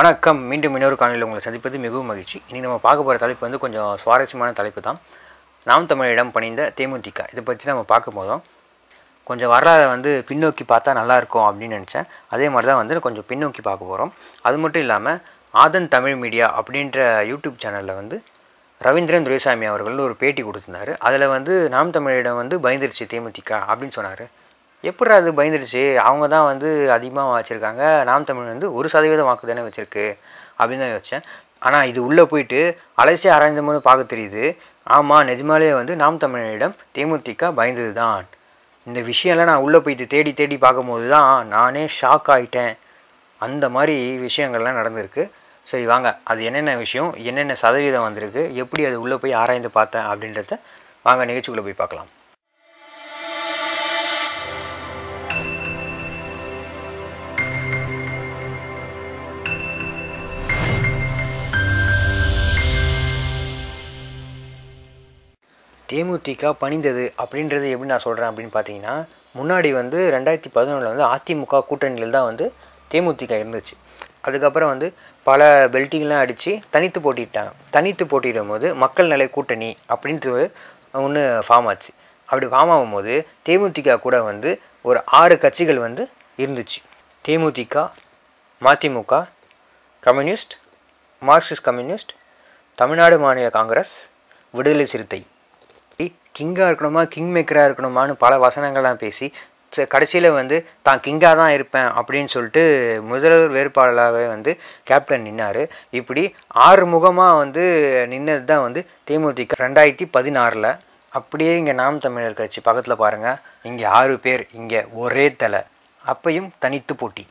வணக்கம். மீண்டும் இன்னொரு காணொலியில் உங்களை சந்திப்பது மிகவும் மகிழ்ச்சி. இன்றைக்கி நம்ம பார்க்க போகிற தலைப்பு வந்து கொஞ்சம் சுவாரஸ்யமான தலைப்பு தான். நாம் தமிழிடம் பணிந்த தேமுதிக. இதை பற்றி நம்ம பார்க்கும் போதும் கொஞ்சம் வரலாறை வந்து பின்னோக்கி பார்த்தா நல்லாயிருக்கும் அப்படின்னு நினச்சேன். அதே மாதிரி தான் வந்து கொஞ்சம் பின்னோக்கி பார்க்க போகிறோம் அது மட்டும் இல்லாமல் ஆதன் தமிழ் மீடியா அப்படின்ற யூடியூப் சேனலில் வந்து ரவீந்திரன் துரைசாமி அவர்கள் ஒரு பேட்டி கொடுத்துருந்தாரு. அதில் வந்து நாம் தமிழிடம் வந்து பயந்துருச்சு தேமுதிக அப்படின்னு சொன்னார். எப்படி அது பயந்துடுச்சு? அவங்க தான் வந்து அதிகமாக வச்சுருக்காங்க. நாம் தமிழ் வந்து ஒரு சதவீதம் வாக்கு தானே வச்சுருக்கு. அப்படின்னு தான் யோசித்தேன் ஆனால் இது உள்ளே போயிட்டு அலசி ஆராய்ந்த போது பார்க்க தெரியுது. ஆமாம் நிஜமாலே வந்து நாம் தமிழரிடம் தேமுதிக பயந்தது தான் இந்த விஷயம்லாம் நான் உள்ளே போயிட்டு தேடி தேடி பார்க்கும்போது தான் நானே ஷாக் ஆகிட்டேன் அந்த மாதிரி விஷயங்கள்லாம் நடந்திருக்கு. சரி வாங்க. அது என்னென்ன விஷயம்? என்னென்ன சதவீதம் வந்திருக்கு? எப்படி அது உள்ளே போய் ஆராய்ந்து பார்த்தேன் அப்படின்றத வாங்க நிகழ்ச்சிக்குள்ளே போய் பார்க்கலாம். தேமுதிக பணிந்தது அப்படின்றது எப்படி நான் சொல்கிறேன் அப்படின்னு பார்த்தீங்கன்னா முன்னாடி வந்து ரெண்டாயிரத்தி பதினொன்றில் வந்து அதிமுக கூட்டணியில் தான் வந்து தேமுதிக இருந்துச்சு. அதுக்கப்புறம் வந்து பல பெல்ட்டிங்லாம் அடித்து தனித்து போட்டிட்டாங்க. தனித்து போட்டிடும் போது மக்கள் நிலை கூட்டணி அப்படின்றது ஒன்று ஃபார்ம் ஆச்சு. அப்படி ஃபார்ம் ஆகும்போது தேமுதிக கூட வந்து ஒரு ஆறு கட்சிகள் வந்து இருந்துச்சு. Themuthika Mathimuka communist Marxist communist Tamil Nadu மாநில காங்கிரஸ் விடுதலை சிறுத்தை. கிங்காக இருக்கணுமா கிங் மேக்கராக இருக்கணுமான்னு பல வசனங்கள்லாம் பேசி கடைசியில் வந்து தான் கிங்காக தான் இருப்பேன் அப்படின்னு சொல்லிட்டு முதல்வர் வேட்பாளராகவே வந்து கேப்டன் நின்னார். இப்படி ஆறு முகமாக வந்து நின்னது தான் வந்து தேமுதிக. ரெண்டாயிரத்தி பதினாறில் அப்படியே இங்கே நாம் தமிழர் கட்சி பக்கத்தில் பாருங்கள் இங்கே ஆறு பேர் இங்கே ஒரே தலை. அப்பையும் தனித்து போட்டி.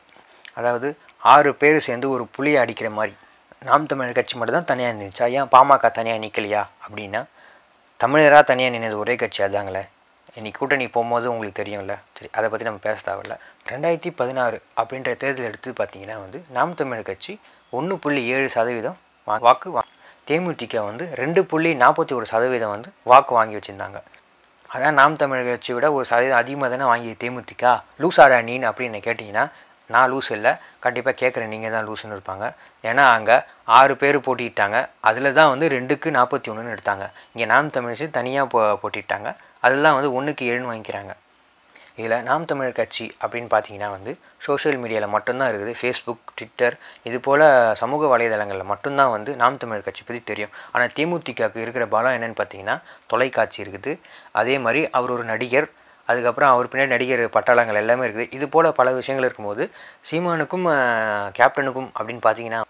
அதாவது ஆறு பேர் சேர்ந்து ஒரு புளியை அடிக்கிற மாதிரி. நாம் தமிழர் கட்சி மட்டும் தான் தனியாக நின்றுச்சா ஏன் பாமக தனியாக நிற்கலையா அப்படின்னா தமிழராக தனியாக நின்னது ஒரே கட்சி அதாங்களே இன்னைக்கு கூட்டணி போகும்போது உங்களுக்கு தெரியும்ல? சரி அதை பற்றி நம்ம பேச தேவையில்ல. ரெண்டாயிரத்தி பதினாறு அப்படின்ற தேர்தல் எடுத்து பார்த்தீங்கன்னா வந்து நாம் தமிழர் கட்சி ஒன்று புள்ளி ஏழு சதவீதம் வா- வாக்கு வா தேமுதிக வந்து ரெண்டு புள்ளி நாற்பத்தி ஒரு சதவீதம் வந்து வாக்கு வாங்கி வச்சுருந்தாங்க. அதான் நாம் தமிழர் கட்சியை விட ஒரு சதவீதம் அதிகமாக தானே வாங்கி தேமுதிக. லூசாரா நீன் அப்படின்னு கேட்டிங்கன்னா நான் லூஸ் இல்லை. கண்டிப்பாக கேட்குறேன் நீங்கள் தான் லூசுன்னு இருப்பாங்க. ஏன்னா அங்கே ஆறு பேர் போட்டிட்டாங்க. அதில் தான் வந்து ரெண்டுக்கு நாற்பத்தி ஒன்றுன்னு எடுத்தாங்க. இங்கே நாம் தமிழ் தனியாக போ போட்டிட்டாங்க. அதில் தான் வந்து ஒன்றுக்கு ஏழுன்னு வாங்கிக்கிறாங்க. இதில் நாம் தமிழர் கட்சி அப்படின்னு பார்த்தீங்கன்னா வந்து சோஷியல் மீடியாவில் மட்டும்தான் இருக்குது. ஃபேஸ்புக் ட்விட்டர் இது போல் சமூக வலைதளங்களில் மட்டும்தான் வந்து நாம் தமிழர் கட்சி பற்றி தெரியும். ஆனால் தேமுதிகவுக்கு இருக்கிற பலம் என்னென்னு பார்த்தீங்கன்னா தொலைக்காட்சி இருக்குது. அதே மாதிரி அவர் ஒரு நடிகர் அதுக்கப்புறம் அவர் பின்னாடி நடிகர் பட்டாளங்கள் எல்லாமே இருக்குது. இது போல் பல விஷயங்கள் இருக்கும்போது சீமானுக்கும் கேப்டனுக்கும் அப்படின்னு பார்த்தீங்கன்னா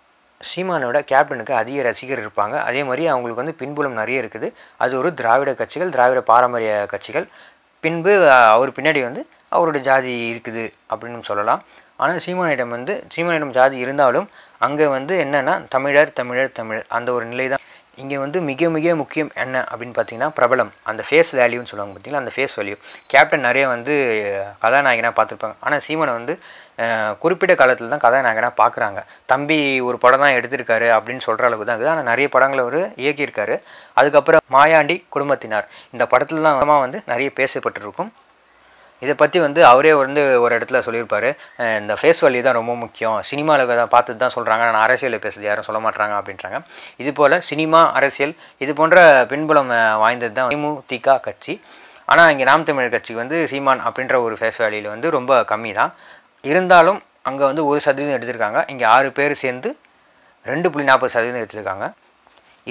சீமானோட கேப்டனுக்கு அதிக ரசிகர் இருப்பாங்க. அதே மாதிரி அவங்களுக்கு வந்து பின்புலம் நிறைய இருக்குது. அது ஒரு திராவிட கட்சிகள் திராவிட பாரம்பரிய கட்சிகள். பின்பு அவர் பின்னாடி வந்து அவரோட ஜாதி இருக்குது அப்படின்னு சொல்லலாம். ஆனால் சீமானிடம் வந்து சீமானிடம் ஜாதி இருந்தாலும் அங்கே வந்து என்னென்னா தமிழர் தமிழர் தமிழர் அந்த ஒரு நிலை தான் இங்கே வந்து மிக மிக முக்கியம் என்ன அப்படின்னு பார்த்தீங்கன்னா பிரபலம். அந்த ஃபேஸ் வேல்யூன்னு சொல்லுவாங்க பார்த்தீங்களா? அந்த ஃபேஸ் வேல்யூ கேப்டன் நிறைய வந்து கதாநாயகனாக பார்த்துருப்பாங்க. ஆனால் சீமனை வந்து குறிப்பிட்ட காலத்தில் தான் கதாநாயகனாக பார்க்குறாங்க. தம்பி ஒரு படம் தான் எடுத்திருக்காரு அப்படின்னு சொல்கிற அளவுக்கு தான் இருக்குது. ஆனால் நிறைய படங்களை அவர் இயக்கியிருக்காரு. அதுக்கப்புறம் மாயாண்டி குடும்பத்தினார். இந்த படத்தில் தான் வந்து நிறைய பேசப்பட்டிருக்கும். இதை பற்றி வந்து அவரே வந்து ஒரு இடத்துல சொல்லியிருப்பார். இந்த ஃபேஸ் வேல்யூ தான் ரொம்ப முக்கியம். சினிமாவில் தான் பார்த்து தான் சொல்கிறாங்க நான் அரசியலில் பேசுறது யாரும் சொல்ல மாட்டாங்க அப்படின்றாங்க. இது போல் சினிமா அரசியல் இது போன்ற பின்புலம் வாய்ந்தது தான் தேமுதிக கட்சி. ஆனால் இங்கே நாம் தமிழர் கட்சிக்கு வந்து சீமான் அப்படின்ற ஒரு ஃபேஸ் வேல்யூவில் வந்து ரொம்ப கம்மி தான். இருந்தாலும் அங்கே வந்து ஒரு சதவீதம் எடுத்திருக்காங்க. இங்கே ஆறு பேர் சேர்ந்து ரெண்டு புள்ளி நாற்பது சதவீதம் எடுத்திருக்காங்க.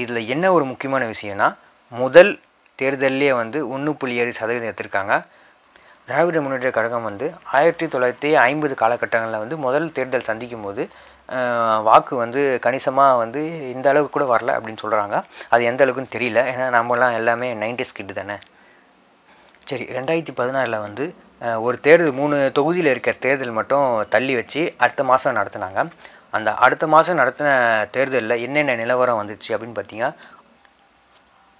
இதில் என்ன ஒரு முக்கியமான விஷயம்னா முதல் தேர்தல்லே வந்து ஒன்று புள்ளி ஏழு சதவீதம் எடுத்திருக்காங்க. திராவிட முன்னேற்ற கழகம் வந்து ஆயிரத்தி தொள்ளாயிரத்தி ஐம்பது காலகட்டங்களில் வந்து முதல் தேர்தல் சந்திக்கும் போது வாக்கு வந்து கணிசமாக வந்து இந்த அளவுக்கு கூட வரல அப்படின்னு சொல்கிறாங்க அது எந்த அளவுக்குன்னு தெரியல. ஏன்னா நம்மலாம் எல்லாமே நைன்டிஸ் கிட்டு தானே. சரி ரெண்டாயிரத்தி பதினாறில் வந்து ஒரு தேர்தல் மூணு தொகுதியில் இருக்கிற தேர்தல் மட்டும் தள்ளி வச்சு அடுத்த மாதம் நடத்துனாங்க. அந்த அடுத்த மாதம் நடத்தின தேர்தலில் என்னென்ன நிலவரம் வந்துச்சு அப்படின்னு பார்த்தீங்கன்னா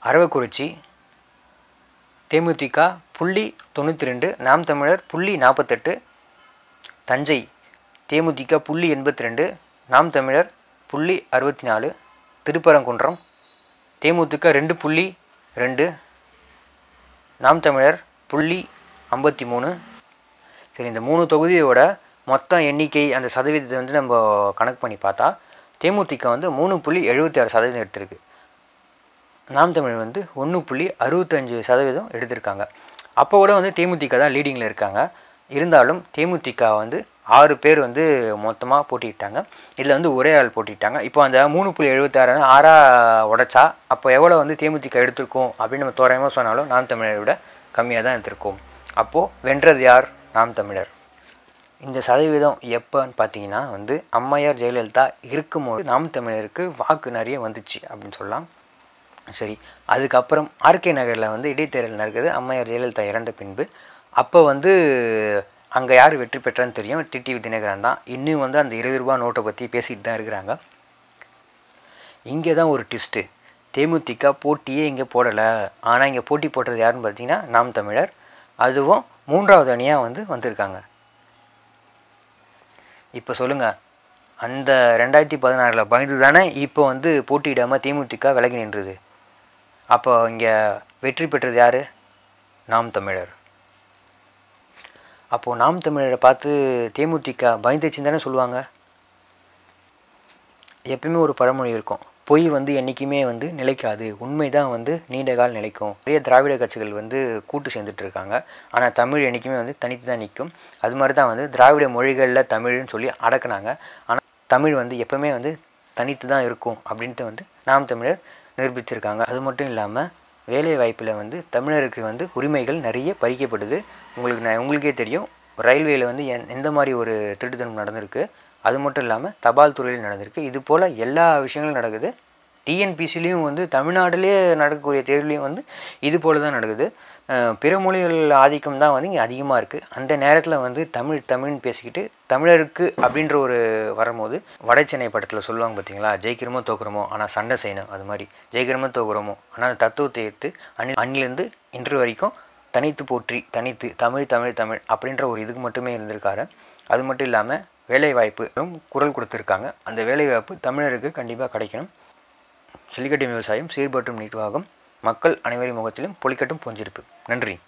அரவக்குறிச்சி தேமுதிக புள்ளி தொண்ணூற்றி ரெண்டு நாம் தமிழர் புள்ளி நாற்பத்தெட்டு தஞ்சை தேமுதிக புள்ளி எண்பத்தி ரெண்டு நாம் தமிழர் புள்ளி அறுபத்தி நாலு திருப்பரங்குன்றம் தேமுதிக ரெண்டு புள்ளி ரெண்டு நாம் தமிழர் புள்ளி ஐம்பத்தி மூணு சரி இந்த மூணு தொகுதியோட மொத்த எண்ணிக்கை அந்த சதவீதத்தை வந்து நம்ம கணக்கு பண்ணி பார்த்தா தேமுதிக வந்து மூணு புள்ளி எழுபத்தி ஆறு சதவீதம் எடுத்திருக்கு. நாம் தமிழ் வந்து ஒன்று புள்ளி அறுபத்தஞ்சு சதவீதம் எடுத்திருக்காங்க. அப்போ கூட வந்து தேமுதிக தான் லீடிங்கில் இருக்காங்க. இருந்தாலும் தேமுதிக வந்து ஆறு பேர் வந்து மொத்தமாக போட்டிக்கிட்டாங்க இதில் வந்து ஒரே ஆள் போட்டிக்கிட்டாங்க இப்போ அந்த மூணு புள்ளி எழுபத்தாறு ஆறா உடைச்சா அப்போ எவ்வளோ வந்து தேமுதிக எடுத்திருக்கோம் அப்படின்னு நம்ம தோராயமாக சொன்னாலும் நாம் தமிழரை விட கம்மியாக தான் எடுத்திருக்கோம். அப்போது வென்றது யார்? நாம் தமிழர். இந்த சதவீதம் எப்போன்னு பார்த்தீங்கன்னா வந்து அம்மையார் ஜெயலலிதா இருக்கும்போது நாம் தமிழருக்கு வாக்கு நிறைய வந்துச்சு அப்படின்னு சொல்லலாம். சரி. அதுக்கப்புறம் ஆர்கே நகரில் வந்து இடைத்தேர்தல் நடக்குது. அம்மையார் ஜெயலலிதா இறந்த பின்பு. அப்போ வந்து அங்கே யார் வெற்றி பெற்றான்னு தெரியும். டிடிவி தினகரன் தான். இன்னும் வந்து அந்த இருபது ரூபா நோட்டை பற்றி பேசிகிட்டு தான் இருக்கிறாங்க. இங்கே தான் ஒரு ட்விஸ்ட்டு தேமுதிக போட்டியே இங்கே போடலை. ஆனால் இங்கே போட்டி போடுறது யாருன்னு பார்த்தீங்கன்னா நாம் தமிழர். அதுவும் மூன்றாவது அணியாக வந்து வந்திருக்காங்க. இப்போ சொல்லுங்கள் அந்த ரெண்டாயிரத்தி பதினாறில் பயந்து தானே இப்போ வந்து போட்டியிடாமல் தேமுதிக விலகி நின்றுது. அப்போ இங்கே வெற்றி பெற்றது யார்? நாம் தமிழர். அப்போது நாம் தமிழரை பார்த்து தேமுதிக பயந்துச்சுன்னு தானே சொல்லுவாங்க. எப்பயுமே ஒரு பழமொழி இருக்கும். பொய் வந்து என்றைக்குமே வந்து நிலைக்காது. உண்மை தான் வந்து நீண்ட கால் நிலைக்கும். நிறைய திராவிட கட்சிகள் வந்து கூட்டு சேர்ந்துட்டு இருக்காங்க. ஆனால் தமிழ் என்றைக்குமே வந்து தனித்து தான் நிற்கும். அது மாதிரி தான் வந்து திராவிட மொழிகளில் தமிழ்னு சொல்லி அடக்குனாங்க. ஆனால் தமிழ் வந்து எப்போவுமே வந்து தனித்து தான் இருக்கும் அப்படின்ட்டு வந்து நாம் தமிழர் நிரூபிச்சிருக்காங்க. அது மட்டும் இல்லாமல் வேலை வாய்ப்பில் வந்து தமிழருக்கு வந்து உரிமைகள் நிறைய பறிக்கப்படுது. உங்களுக்கு நான் உங்களுக்கே தெரியும் ரயில்வேயில் வந்து எந் எந்த மாதிரி ஒரு திருட்டுத்தனம் நடந்திருக்கு. அது மட்டும் இல்லாமல் தபால் துறையில் நடந்திருக்கு. இது போல் எல்லா விஷயங்களும் நடக்குது. டிஎன்பிசிலையும் வந்து தமிழ்நாடுலேயே நடக்கக்கூடிய தேர்வுலையும் வந்து இது போல் தான் நடக்குது. பிற மொழிகள் ஆதிக்கம் தான் வந்து இங்கே அதிகமாக இருக்குது அந்த நேரத்தில் வந்து தமிழ் தமிழ்னு பேசிக்கிட்டு தமிழருக்கு அப்படின்ற ஒரு வரும்போது வட சென்னை படத்தில் சொல்லுவாங்க பார்த்தீங்களா ஜெயிக்கிறோமோ தோக்குறோமோ ஆனால் சண்டை செய்யணும். அது மாதிரி ஜெயிக்கிறோமோ தோக்குறோமோ ஆனால் அந்த தத்துவத்தை எடுத்து அணி அண்ணிலேருந்து இன்று வரைக்கும் தனித்து போற்றி தனித்து தமிழ் தமிழ் தமிழ் அப்படின்ற ஒரு இதுக்கு மட்டுமே இருந்திருக்காரு. அது மட்டும் இல்லாமல் வேலைவாய்ப்பும் குரல் கொடுத்துருக்காங்க. அந்த வேலைவாய்ப்பு தமிழருக்கு கண்டிப்பாக கிடைக்கணும். சிலிக்கட்டும் விவசாயம் சீர்பற்றும் நிர்வாகம் மக்கள் அனைவரின் முகத்திலும் பொலிக்கட்டும் பொஞ்சிருப்பு. நன்றி.